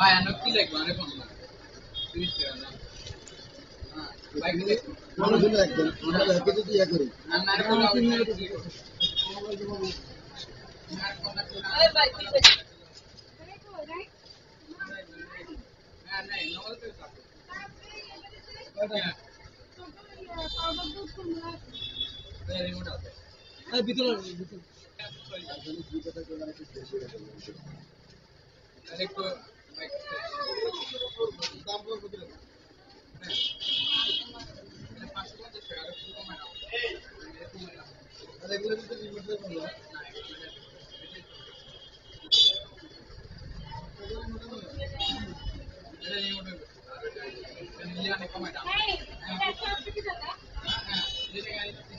ভাই আনো কি লাগবে? আরে ফোন তিরিশ টাকা না। হ্যাঁ ইয়ে হ্যাঁ হ্যাঁ আছে ভিতরে আরে একটু বাইক দাম পড়বে কত পাঁচশো পঞ্চাশ টাকা আর একটু কমায় নাও কমায় নাও আর এগুলো কিন্তু রিমোট দিয়ে বন্ধ না এটা রিমোট আর এটা নিলে অনেক কমায় দাও হ্যাঁ হ্যাঁ যেটা গাড়ি আছে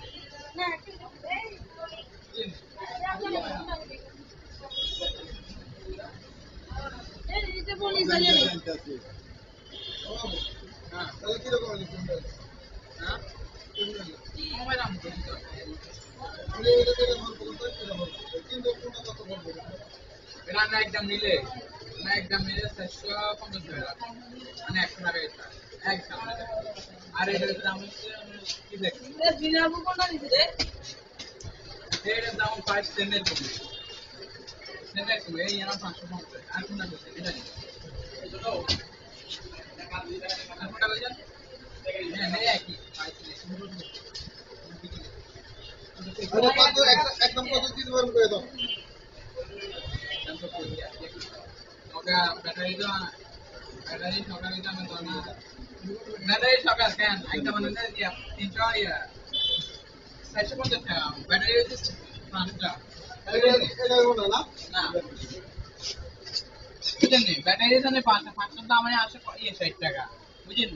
হ্যাঁ তাহলে কীরকম আছে কোনটা হ্যাঁ কমায় দাম তো তাহলে এটা থেকে আমার বলতে কীরকম কিন্তু কোনটা কত বলবে এটা না একদম নিলে না একদম নিলে চারশো পঞ্চাশ টাকা। মানে একশো টাকা একদম। আর এটার দাম হচ্ছে, কি দেখুন এটার দাম ফাইভ সেন্টের কমে। সেন্টের কমে, এই এনার পাঁচশো পঞ্চাশ আর কোনটা করছে এটা হ্যাঁ একই ফাইভ আরে কত এক- একদম কত দিতে পারব করে দাও ওটা ব্যাটারি সকালে কেন? মানে তিনশো চারশো পঞ্চাশ টাকা ব্যাটারি হচ্ছে পাঁচটা বুঝলেন ব্যাটারি পাঁচটার দাম মানে আসে ইয়ে ষাট টাকা। বুঝলেন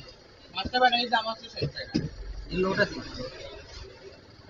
পাঁচটা ব্যাটারির দাম হচ্ছে ষাট টাকা। লোটা দিন এটা পনেরো টাকা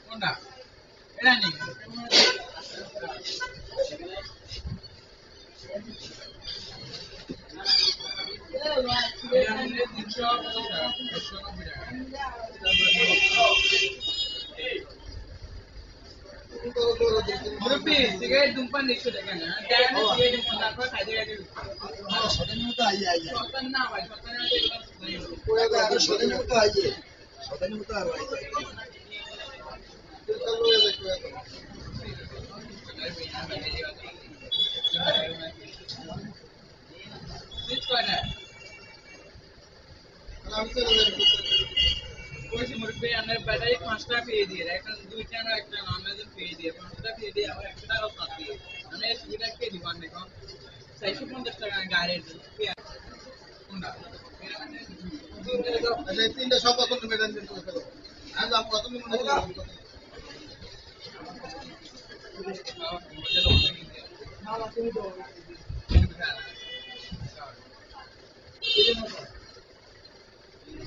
কোনটা এটা নেই এটা নিলে তিনশো পঞ্চাশ টাকা, একশো নব্বই টাকা। তুমি কত করে দিচ্ছি মুরব্বি, সিগারেট ধূমপান দেখছ দেখেন না? দেয় না সিগারেট ধূমপান, তারপর খাইতে খাইতে স্বাধীন মতো আইয়ে আইয়ে সন্তান না ভাই, সন্তানের হাতে এগুলো নাই হলো। ওরা তো আরও স্বাধীন মতো আইয়ে স্বাধীন মতো আরও আইয়ে চিন্তা করে দেখো এখন সিট কয়টা? তাহলে আমি চলে যাই কইছি মুরব্বি, আপনার ব্যাটারি পাঁচটা পেয়ে দিয়ে দেয়। এখন দুইটা না একটা না, আমরা যে পেয়ে দিয়ে, পাঁচটা পেয়ে দিয়ে, আবার একশো টাকাও সাথ দিয়ে। মানে সুবিধা কে দিব আপনি এখন? চারশো পঞ্চাশ টাকা গাড়ির কে আছে? কোনটা? আচ্ছা এই তিনটা সব কত তুমি মেডান দিন করে ফেলো আজ আপ কত মনে হয়